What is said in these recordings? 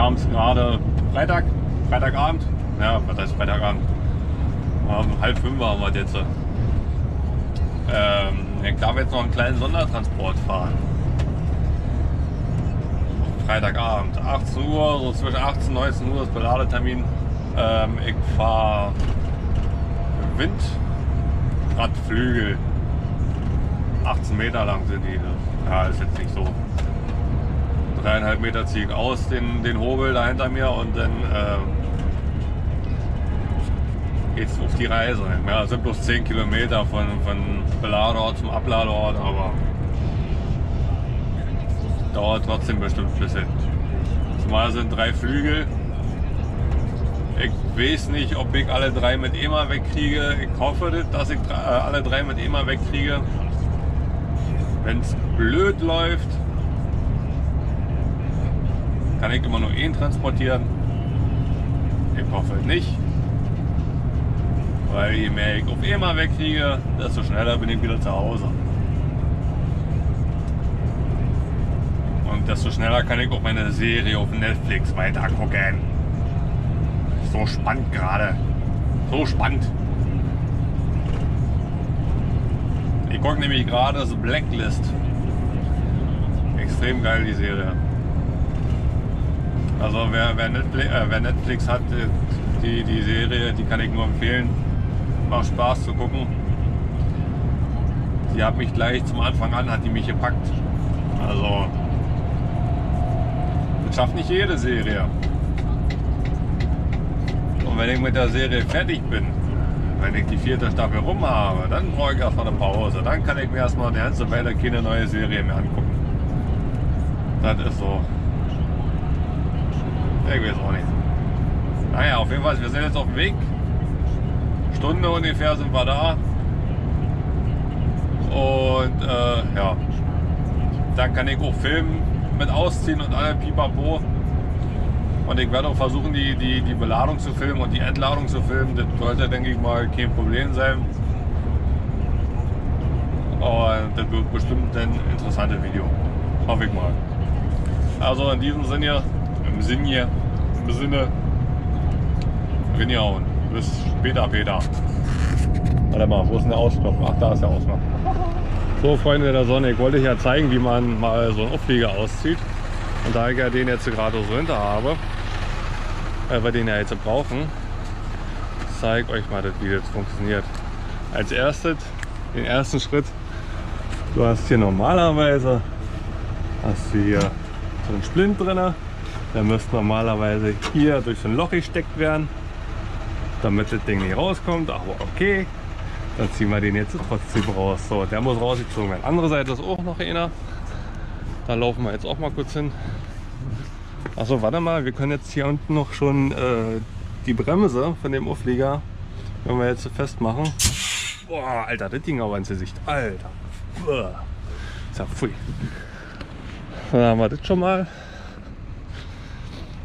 haben es gerade Freitag, Freitagabend. Ja, was heißt Freitagabend? Um halb fünf haben wir jetzt. Ähm, ich darf jetzt noch einen kleinen Sondertransport fahren. Freitagabend, 18 Uhr, so zwischen 18 und 19 Uhr ist Beladetermin. Ähm, ich fahre Windradflügel. 18 Meter lang sind die. Ja, ist jetzt nicht so. Dreieinhalb Meter ziehe ich aus den, den Hobel da hinter mir und dann ähm, geht's auf die Reise. Ja, es sind bloß 10 Kilometer von, von Beladeort zum Abladeort, aber dauert trotzdem bestimmt ein bisschen. Zumal sind drei Flügel. Ich weiß nicht, ob ich alle drei mit EMA wegkriege. Ich hoffe, dass ich äh, alle drei mit EMA wegkriege. Wenn es blöd läuft, kann ich immer nur ihn transportieren. Ich hoffe nicht. Weil je mehr ich auf EMA wegkriege, desto schneller bin ich wieder zu Hause. Und desto schneller kann ich auch meine Serie auf Netflix weiter gucken. So spannend gerade. So spannend. Ich gucke nämlich gerade das Blacklist. Extrem geil die Serie. Also wer, wer, Netflix, äh, wer Netflix hat, die, die Serie, die kann ich nur empfehlen. Macht Spaß zu gucken. Die hat mich gleich zum Anfang an, hat die mich gepackt. Also das schafft nicht jede Serie. Und wenn ich mit der Serie fertig bin, wenn ich die vierte Staffel rum habe, dann brauche ich erstmal eine Pause. Dann kann ich mir erstmal eine ganze Weile keine neue Serie mehr angucken. Das ist so. Ich weiß auch nicht. Naja, auf jeden Fall, wir sind jetzt auf dem Weg. Stunde ungefähr sind wir da. Und äh, ja, dann kann ich auch filmen mit Ausziehen und allem Pipapo. Und ich werde auch versuchen, die, die, die Beladung zu filmen und die Entladung zu filmen. Das sollte, denke ich mal, kein Problem sein. Und das wird bestimmt ein interessantes Video. Hoffe ich mal. Also in diesem Sinne, im Sinne, Sinne, Rinjauen. Bis später, Peter. Warte mal, wo ist denn der Ausknopf? Ach, da ist der Ausknopf. So, Freunde der Sonne, ich wollte euch ja zeigen, wie man mal so einen Auflieger auszieht. Und da ich ja den jetzt gerade so hinter habe, weil wir den ja jetzt brauchen, zeige euch mal, wie das funktioniert. Als erstes, den ersten Schritt, du hast hier normalerweise hast du hier so einen Splint drin. Der müsste normalerweise hier durch so ein Loch gesteckt werden, damit das Ding nicht rauskommt. Aber okay, dann ziehen wir den jetzt trotzdem raus. So, der muss rausgezogen werden. Andere Seite ist auch noch einer. Da laufen wir jetzt auch mal kurz hin. Achso, warte mal, wir können jetzt hier unten noch schon äh, die Bremse von dem Auflieger, wenn wir jetzt festmachen. Boah, Alter, das Ding aber ins Gesicht. Alter. Ist ja pfui. Dann haben wir das schon mal.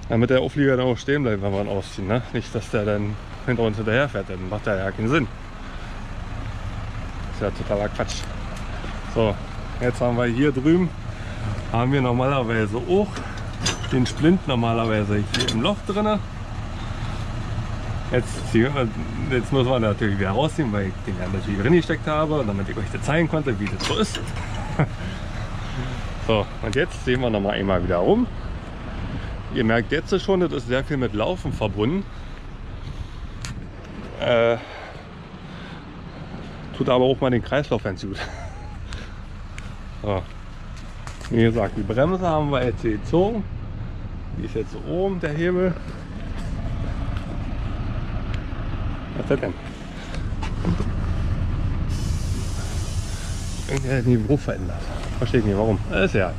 Damit der Auflieger dann auch stehen bleibt, wenn ihn ausziehen. Ne? Nicht, dass der dann hinter uns hinterher fährt. Dann macht der ja keinen Sinn. ist ja totaler Quatsch. So, jetzt haben wir hier drüben, haben wir normalerweise auch den Splint normalerweise hier im Loch drin. Jetzt, jetzt muss man natürlich wieder rausziehen, weil ich den ja natürlich drin gesteckt habe, damit ich euch das zeigen konnte, wie das so ist. so, und jetzt sehen wir noch mal einmal wieder rum. Ihr merkt jetzt schon, das ist sehr viel mit Laufen verbunden. Äh, tut aber auch mal den Kreislauf ganz gut. So. Wie gesagt, die Bremse haben wir jetzt gezogen. Die ist jetzt oben, der Hebel. Was ist das denn? Irgendwie Niveau verändert. Verstehe ich nicht warum. Das ist ja.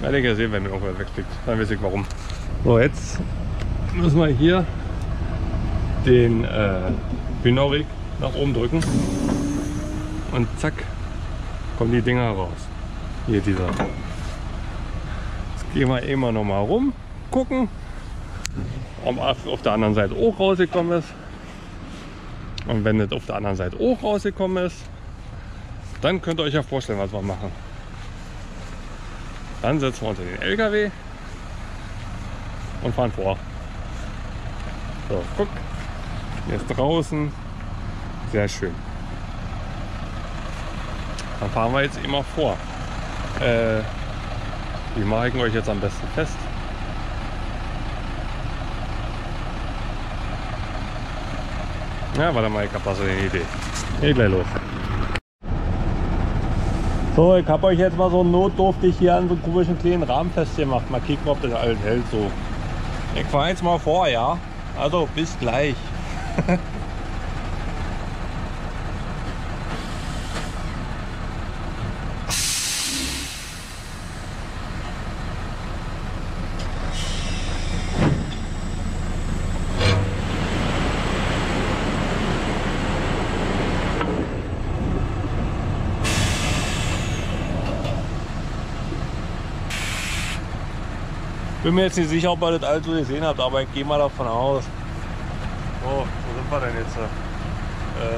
Werde ich ja sehen, wenn mir irgendwas wegfliegt. Dann weiß ich warum. So, jetzt müssen wir hier den äh, Binorik nach oben drücken. Und zack, kommen die Dinger raus. Hier dieser. Jetzt gehen wir immer noch mal rum, gucken, ob auf der anderen Seite auch rausgekommen ist. Und wenn es auf der anderen Seite auch rausgekommen ist, dann könnt ihr euch ja vorstellen, was wir machen. Dann setzen wir uns in den LKW und fahren vor. So, guck. Hier ist draußen. Sehr schön. Dann fahren wir jetzt immer vor. Äh, wie mache ich euch jetzt am besten fest? Ja, warte mal, ich habe so eine Idee. Geht gleich los. So, ich habe euch jetzt mal so notdurftig hier an so einem komischen kleinen Rahmen festgemacht. Mal kicken, ob das alles hält so. Ich fahre jetzt mal vor, ja? Also bis gleich. Bin mir jetzt nicht sicher, ob ihr das alles so gesehen habt, aber ich gehe mal davon aus. Oh, wo sind wir denn jetzt? Äh,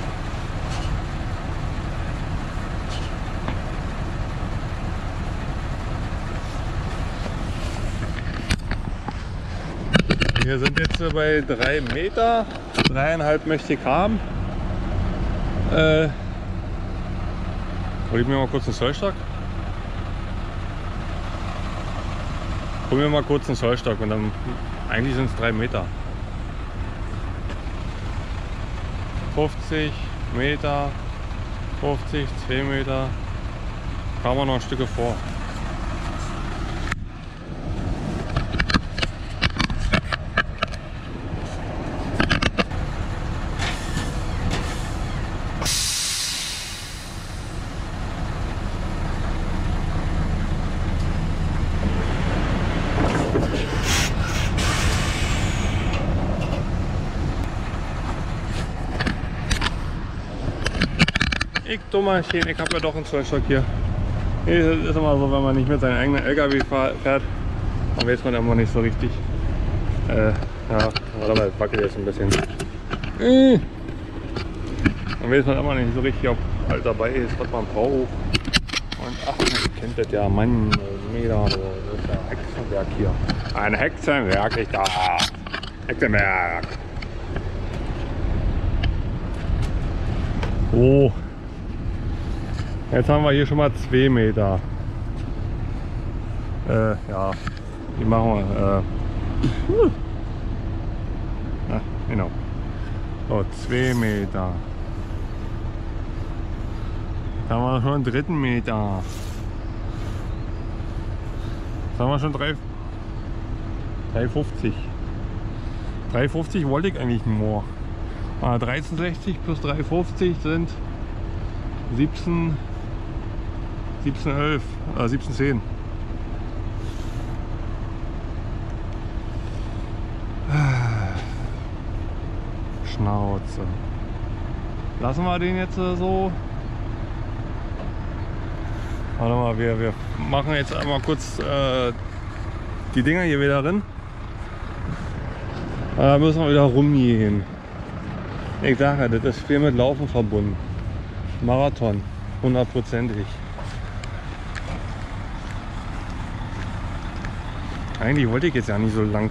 Wir sind jetzt bei 3 Meter, dreieinhalb möchte ich haben. Äh, hol ich mir mal kurz einen Zollstock. Hol mir mal kurz einen Zollstock und dann eigentlich sind es 3 Meter. 50 Meter, 50, 10 Meter. Fahren wir noch ein Stück vor. Ich dummer Schien, ich habe ja doch einen Zollstock hier. Das ist immer so, wenn man nicht mit seinem eigenen LKW fährt, dann weiß man immer nicht so richtig. Äh, ja, warte mal, wackelt jetzt ein bisschen. Äh, dann weiß man immer nicht so richtig, ob alles dabei ist, was man braucht. Und ach, ihr kennt das ja, Mann, mega, das ist ja ein Hexenwerk hier. Ein Hexenwerk, ich da. Hexenwerk. Oh. Jetzt haben wir hier schon mal 2 Meter. Äh, ja, die machen wir. Äh, na, genau. So, 2 Meter. Da haben wir schon einen dritten Meter. Da haben wir schon 3, 3,50. 3,50 wollte ich eigentlich nur. 13,60 plus 3,50 sind 17 1711, äh, 1710. Schnauze. Lassen wir den jetzt äh, so. Warte mal, wir, wir machen jetzt einmal kurz äh, die Dinger hier wieder drin. Da müssen wir wieder rumgehen. Ich sage, das ist viel mit Laufen verbunden. Marathon, hundertprozentig. Eigentlich wollte ich jetzt ja nicht so lang.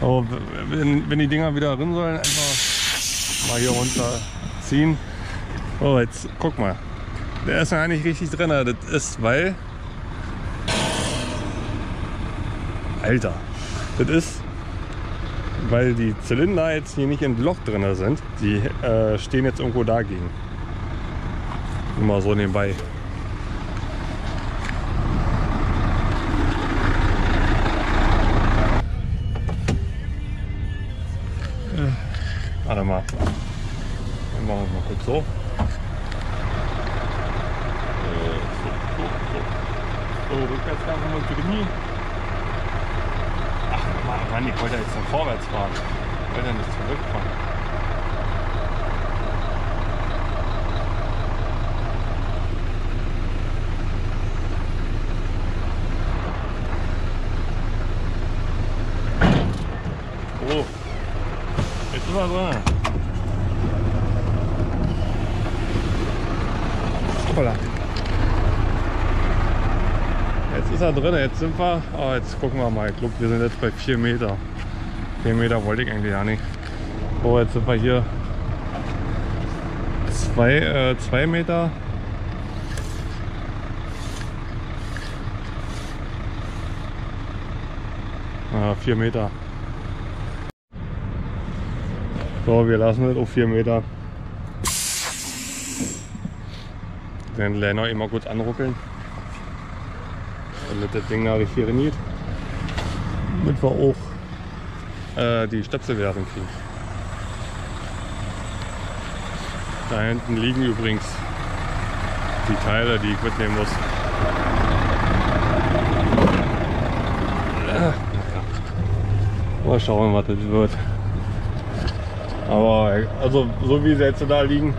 Aber wenn, wenn die Dinger wieder drin sollen, einfach mal hier runter ziehen. Oh, jetzt guck mal. Der ist ja nicht richtig drin. Das ist, weil. Alter. Das ist, weil die Zylinder jetzt hier nicht im Loch drin sind. Die äh, stehen jetzt irgendwo dagegen. Immer so nebenbei. Warte mal. Dann machen wir mal kurz so. So, rückwärts ganz mal Knie. Ach Mann, ich wollte jetzt noch vorwärts fahren. Ich wollte nicht zurückfahren. Oh, jetzt ist er drin. Hoppala. Jetzt ist er drin, jetzt sind wir, oh, jetzt gucken wir mal, ich glaube wir sind jetzt bei 4 Meter. 10 Meter wollte ich eigentlich ja nicht. So, jetzt sind wir hier 2 äh, zwei Meter. Ah, 4 Meter. So, wir lassen es auf 4 Meter. Den Lenner immer kurz anruckeln. Damit das Ding da richtig reniert. Damit wir auch äh, die Stöpsel wieder kriegen. Da hinten liegen übrigens die Teile, die ich mitnehmen muss. Mal schauen, was das wird. Aber also so wie sie jetzt da liegen,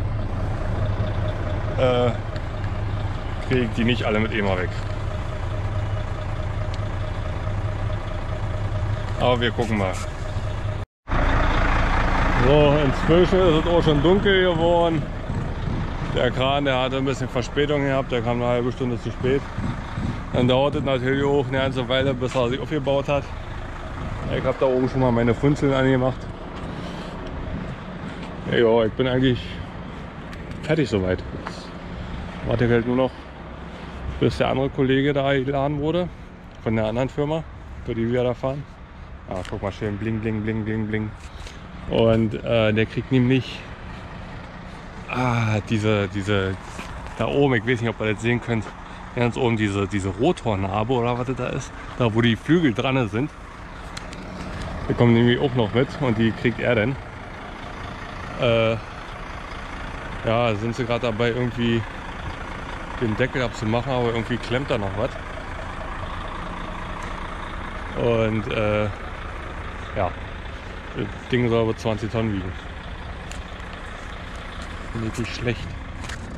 äh, kriege ich die nicht alle mit EMA weg. Aber wir gucken mal. So, inzwischen ist es auch schon dunkel geworden. Der Kran, der hatte ein bisschen Verspätung gehabt, der kam eine halbe Stunde zu spät. Dann dauert es natürlich auch eine ganze Weile, bis er sich aufgebaut hat. Ich habe da oben schon mal meine Funzeln angemacht. Ja, ich bin eigentlich fertig soweit. Warte ich halt nur noch, bis der andere Kollege da geladen wurde. Von der anderen Firma, für die wir da fahren. Ah, guck mal schön, bling, bling, bling, bling, bling. Und äh, der kriegt nämlich ah, diese, diese, da oben, ich weiß nicht, ob ihr das sehen könnt, ganz oben diese, diese Rotornarbe oder was das da ist, da wo die Flügel dran sind. Die kommen nämlich auch noch mit und die kriegt er dann. Äh, ja, sind sie gerade dabei irgendwie den Deckel abzumachen, aber irgendwie klemmt da noch was. Und äh, ja, das Ding soll aber 20 Tonnen wiegen. Nicht schlecht.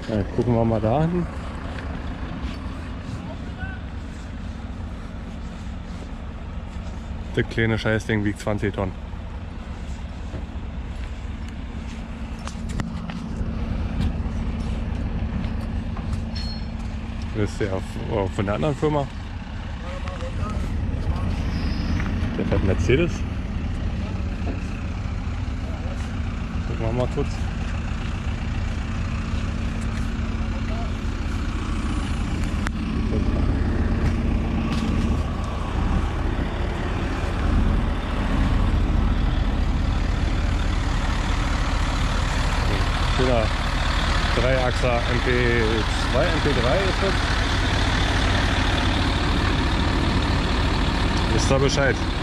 Ja, gucken wir mal da hin. Das kleine Scheißding wiegt 20 Tonnen. Das ist der von der anderen Firma. Der fährt Mercedes. Gucken wir mal kurz. Schöner Dreiachser MP2, MP3 ist das. Wisst ihr Bescheid.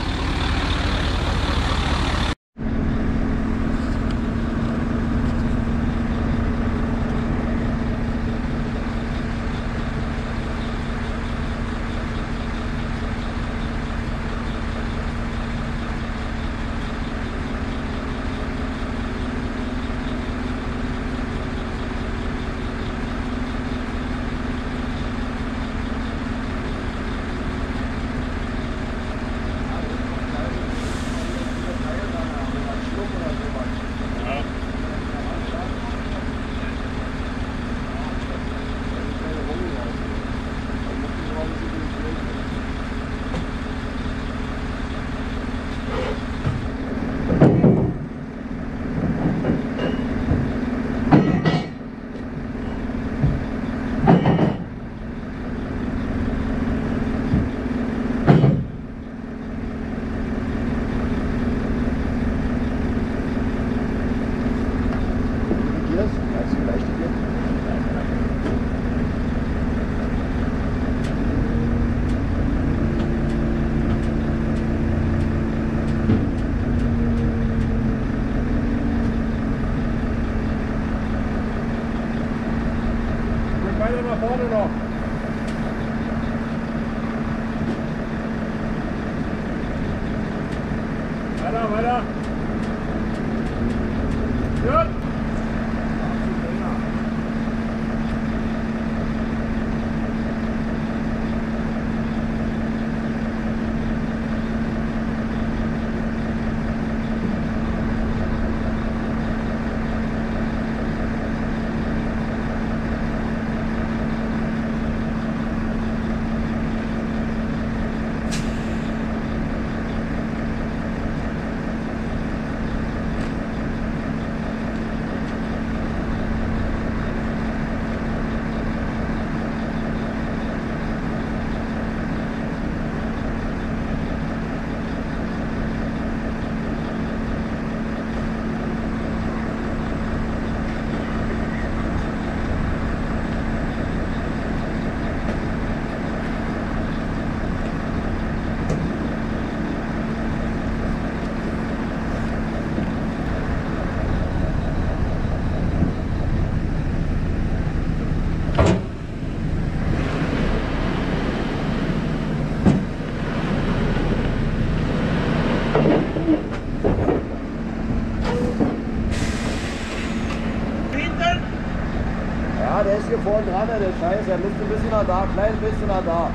Dran, der Scheiß. Er müsste ein bisschen nach da, klein bisschen nach da.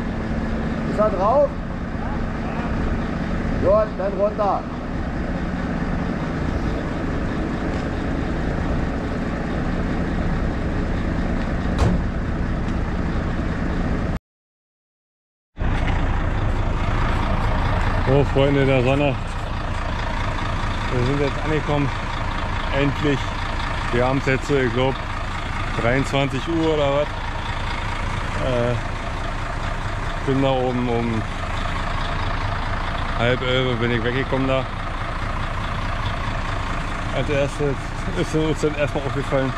Ist er drauf? Gut, dann runter. So, Freunde der Sonne. Wir sind jetzt angekommen. Endlich. Wir haben es jetzt, ich glaube, 23 Uhr oder was. Äh, bin da oben um halb elf bin ich weggekommen da. Als erstes ist uns dann erstmal aufgefallen.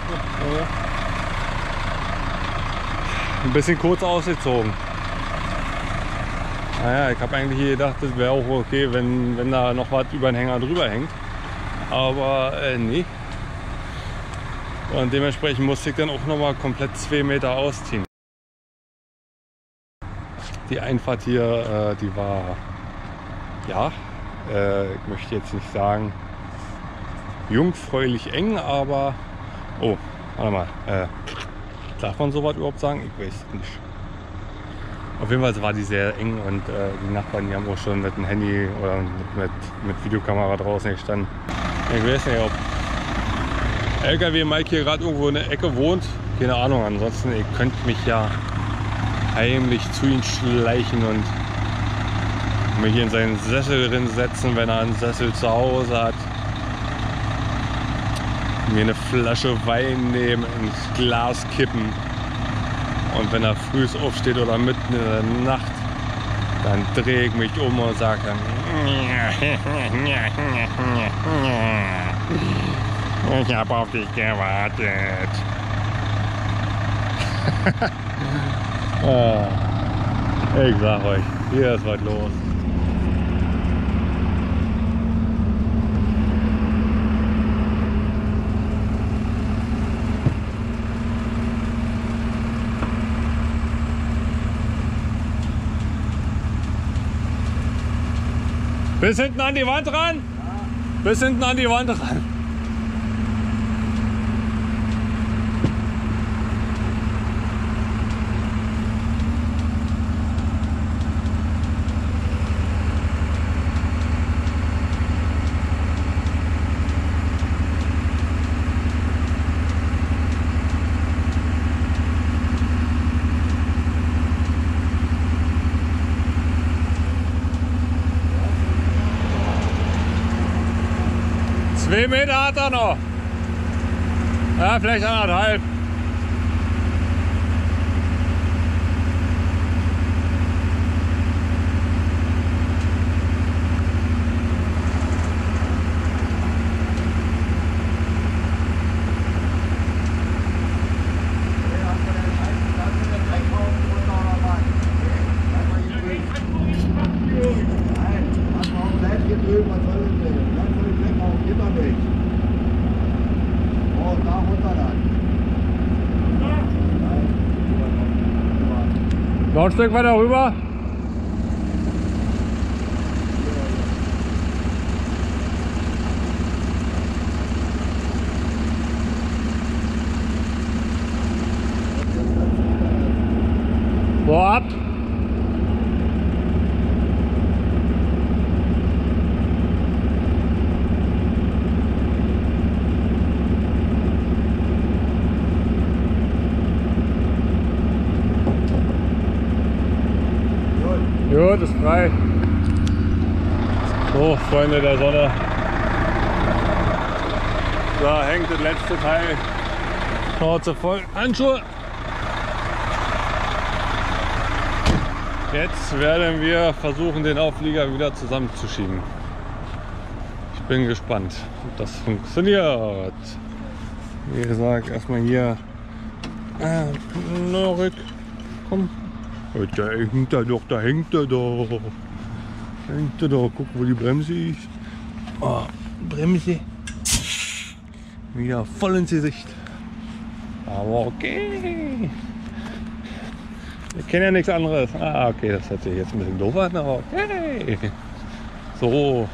Ein bisschen kurz ausgezogen. Naja, ich habe eigentlich gedacht, das wäre auch okay, wenn, wenn da noch was über den Hänger drüber hängt. Aber äh, nee. Und dementsprechend musste ich dann auch noch mal komplett zwei Meter ausziehen. Die Einfahrt hier, äh, die war, ja, äh, ich möchte jetzt nicht sagen jungfräulich eng, aber, oh, warte mal, äh, darf man sowas überhaupt sagen? Ich weiß nicht. Auf jeden Fall war die sehr eng und äh, die Nachbarn die haben auch schon mit dem Handy oder mit, mit Videokamera draußen gestanden. Ich weiß nicht, ob LKW Mike hier gerade irgendwo in der Ecke wohnt. Keine Ahnung. Ansonsten, ihr könnt mich ja heimlich zu ihm schleichen und mich in seinen Sessel drin setzen, wenn er einen Sessel zu Hause hat. Mir eine Flasche Wein nehmen, ins Glas kippen und wenn er früh aufsteht oder mitten in der Nacht, dann drehe ich mich um und sage dann, ich habe auf dich gewartet. ah, ich sag euch, hier ist was los. Bis hinten an die Wand ran? Ja. Bis hinten an die Wand ran. Zwei Meter hat er noch. Ja, vielleicht anderthalb. Stück weiter rüber. So ab. Gut, ist frei. So, Freunde der Sonne. Da letzte Teil. Schnauze voll. Handschuhe. Jetzt werden wir versuchen, den Auflieger wieder zusammenzuschieben. Ich bin gespannt, ob das funktioniert. Wie gesagt, erstmal hier. Äh, komm, da hängt er doch, da hängt er doch. Hängt er doch. Guck, wo die Bremse ist. Oh, Bremse. Wieder voll ins Gesicht. Aber okay. Ich kenne ja nichts anderes. Ah, okay, das hört sich jetzt ein bisschen doof an, aber okay. So,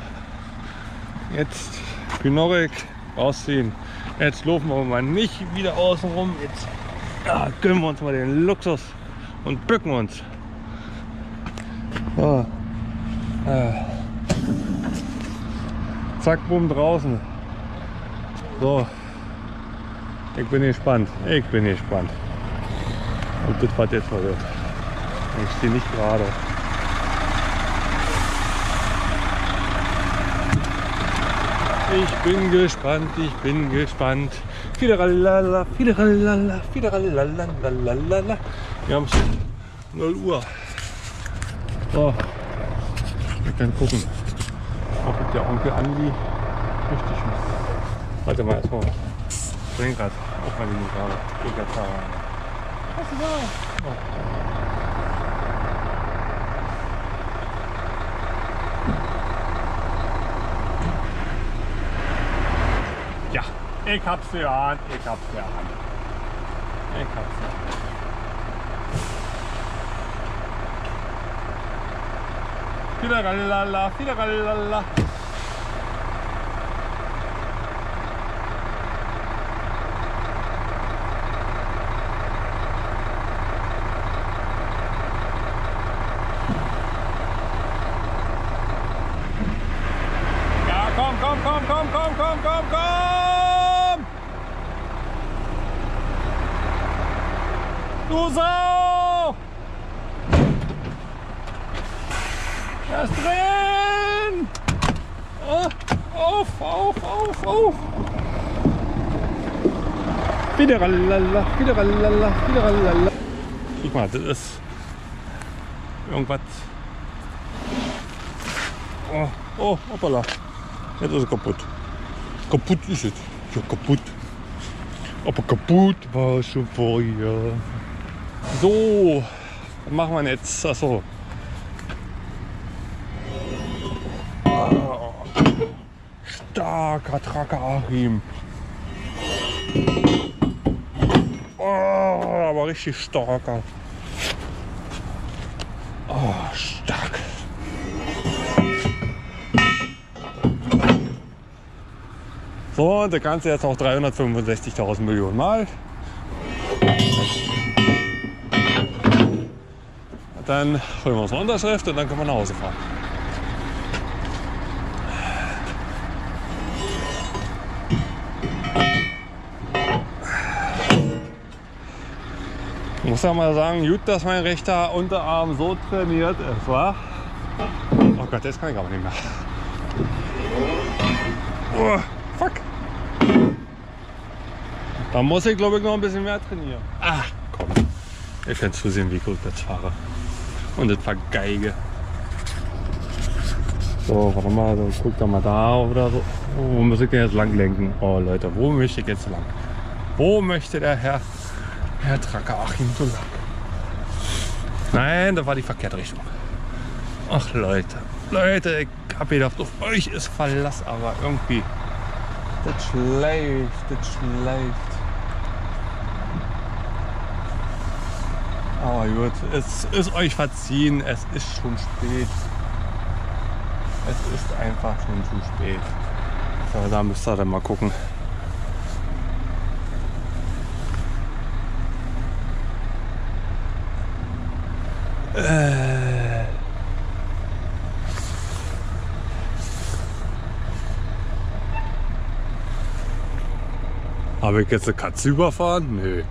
jetzt Kynorek rausziehen. Jetzt laufen wir mal nicht wieder außen rum. Jetzt Ja, gönnen wir uns mal den Luxus und bücken uns. So. Äh. Zack, bumm, draußen. So. Ich bin gespannt. Ich bin gespannt. Und das was jetzt wird. Ich stehe nicht gerade. Ich bin gespannt, ich bin gespannt. Fideralala, fideralala, fideralala. Wir haben 0 Uhr. So. Wir können gucken, ob der Onkel Andi richtig ist. Warte mal, erstmal. Lenkrad, auch wenn ich nicht habe. Lenkrad Was ist das? Ja, Ich hab's dir an, ich hab's dir an. Ich hab's dir an. Filagalala, filagalala. Auf, auf, auf, auf! Fideralala, fideralala, fideralala. Guck mal, das ist irgendwas. Oh, oh, hoppala. Jetzt ist er kaputt. Kaputt ist es. Ja, kaputt. Aber kaputt war es schon vorher. So, was machen wir jetzt? Achso. Starker Tracker Achim. Oh, aber richtig starker. Oh, stark. So, und der Ganze jetzt auch 365.000 Millionen Mal. Dann holen wir uns eine Unterschrift und dann können wir nach Hause fahren. Muss ja mal sagen, gut, dass mein rechter Unterarm so trainiert ist, wa? Oh Gott, jetzt kann ich aber nicht mehr. Oh, fuck. Da muss ich glaube ich noch ein bisschen mehr trainieren. Ach, komm. Ihr könnt zusehen, wie gut ich jetzt fahre. Und das vergeige. So, warte mal, so, guck da mal da oder so. Wo muss ich denn jetzt lang lenken? Oh Leute, wo möchte ich jetzt lang? Wo möchte der Herr, Herr Tracker Achim so lang? Nein, das war die verkehrte Richtung. Ach Leute, Leute, ich hab gedacht, auf euch ist Verlass, aber irgendwie. Das schläft, das schläft. Aber gut, es ist euch verziehen, es ist schon spät. Es ist einfach schon zu spät. So, da müsst ihr dann mal gucken. Äh. Habe ich jetzt eine Katze überfahren? Nö.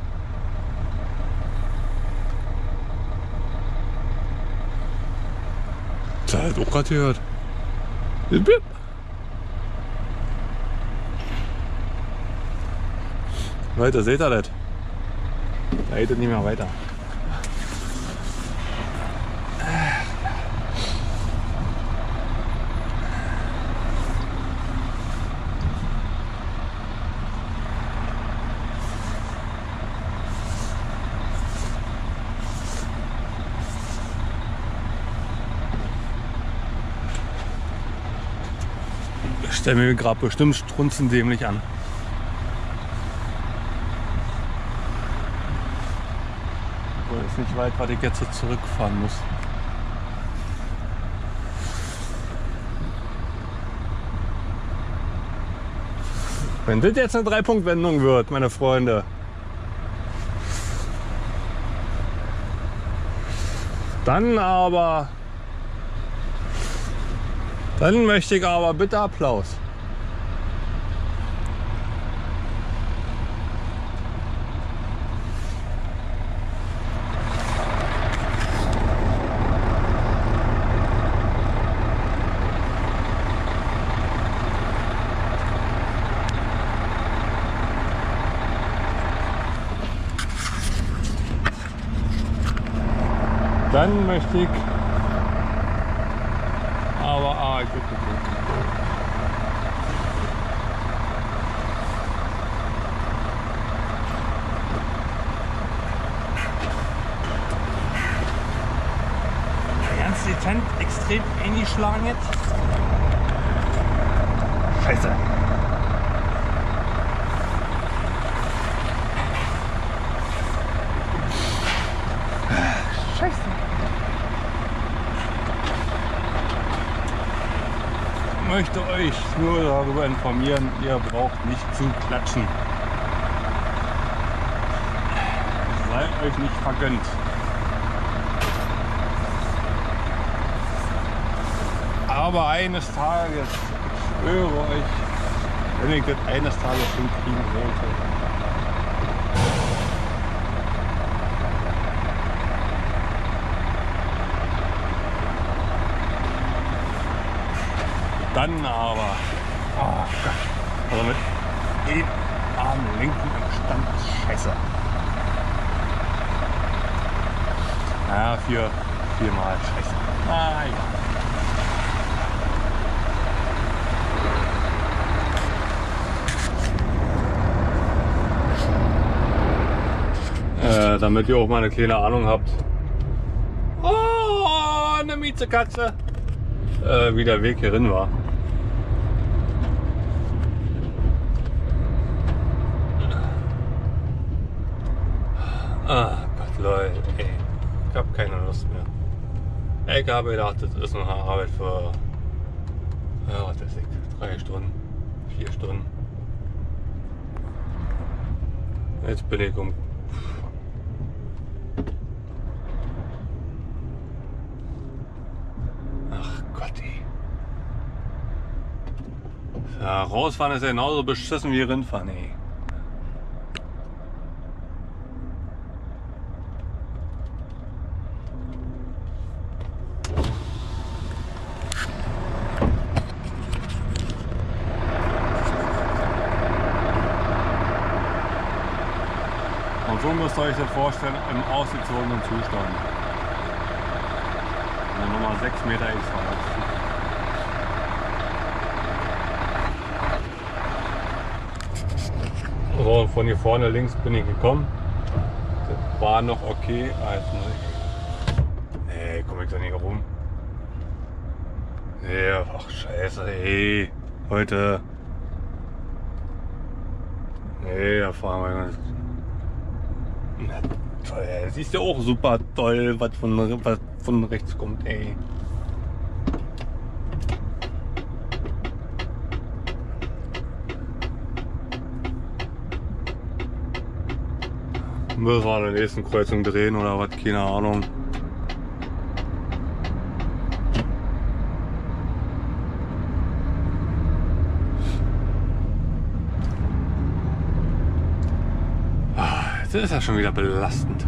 Das hat auch gerade gehört. Bip. Leute, seht ihr das? Da geht es nicht mehr weiter. Ich stelle mir gerade bestimmt strunzendämlich an. Obwohl, ist nicht weit, weil ich jetzt zurückfahren muss. Wenn das jetzt eine Dreipunktwendung wird, meine Freunde, dann aber dann möchte ich aber bitte Applaus. Dann möchte ich gut, gut. Ganz dezent extrem eingeschlagen jetzt. Scheiße. Möchte euch nur darüber informieren, ihr braucht nicht zu klatschen. Sei euch nicht vergönnt. Aber eines Tages, ich schwöre euch, wenn ich das eines Tages hinkriegen sollte, dann aber, oh Gott, also mit dem Arm linken im Stand ist scheiße. Ja, vier, viermal scheiße. Ah, egal. Äh, damit ihr auch mal eine kleine Ahnung habt. Oh, eine Miezekatze. Äh, wie der Weg hierhin war. Ah Gott, Leute, ey. Ich hab keine Lust mehr. Ich habe gedacht, das ist eine Arbeit für, ja, was weiß ich, drei Stunden, vier Stunden. Jetzt bin ich um Ach Gott, ey. Ja, rausfahren ist ja genauso beschissen wie rinfahren, ey. Und so müsst ihr euch das vorstellen im ausgezogenen Zustand. Eine Nummer 6 Meter ist So, von hier vorne links bin ich gekommen. Das war noch okay. Also, nee, komm ich da nicht rum. Nee, ach scheiße, ey. Heute. Nee, da fahren wir ganz. Toll. Siehst du auch super toll, was von, was von rechts kommt, ey. Müssen wir an der nächsten Kreuzung drehen oder was, keine Ahnung. Ah, Das ist ja schon wieder belastend.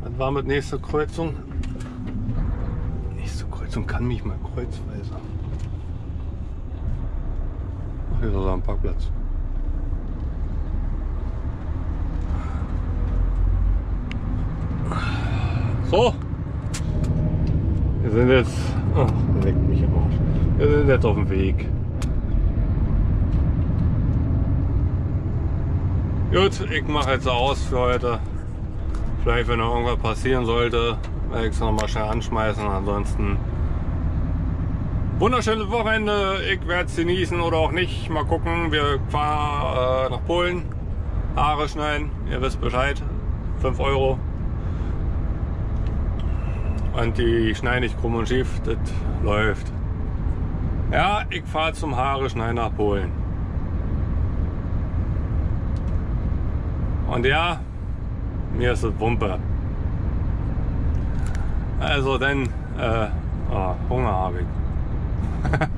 Was war mit nächster Kreuzung? Nächste Kreuzung kann mich mal kreuzweise. Hier ist also ein Parkplatz. So. Wir sind jetzt. Ach, leckt mich am Arsch. Wir sind jetzt auf dem Weg. Gut, ich mache jetzt aus für heute. Vielleicht, wenn noch irgendwas passieren sollte, werde ich es nochmal schnell anschmeißen. Ansonsten wunderschönes Wochenende. Ich werde es genießen oder auch nicht. Mal gucken. Wir fahren äh, nach Polen. Haare schneiden. Ihr wisst Bescheid. 5 Euro. Und die schneide ich krumm und schief, das läuft. Ja, ich fahre zum Haare schneiden nach Polen. Und ja, mir ist es Wumpe. Also dann, äh, oh, Hunger habe ich.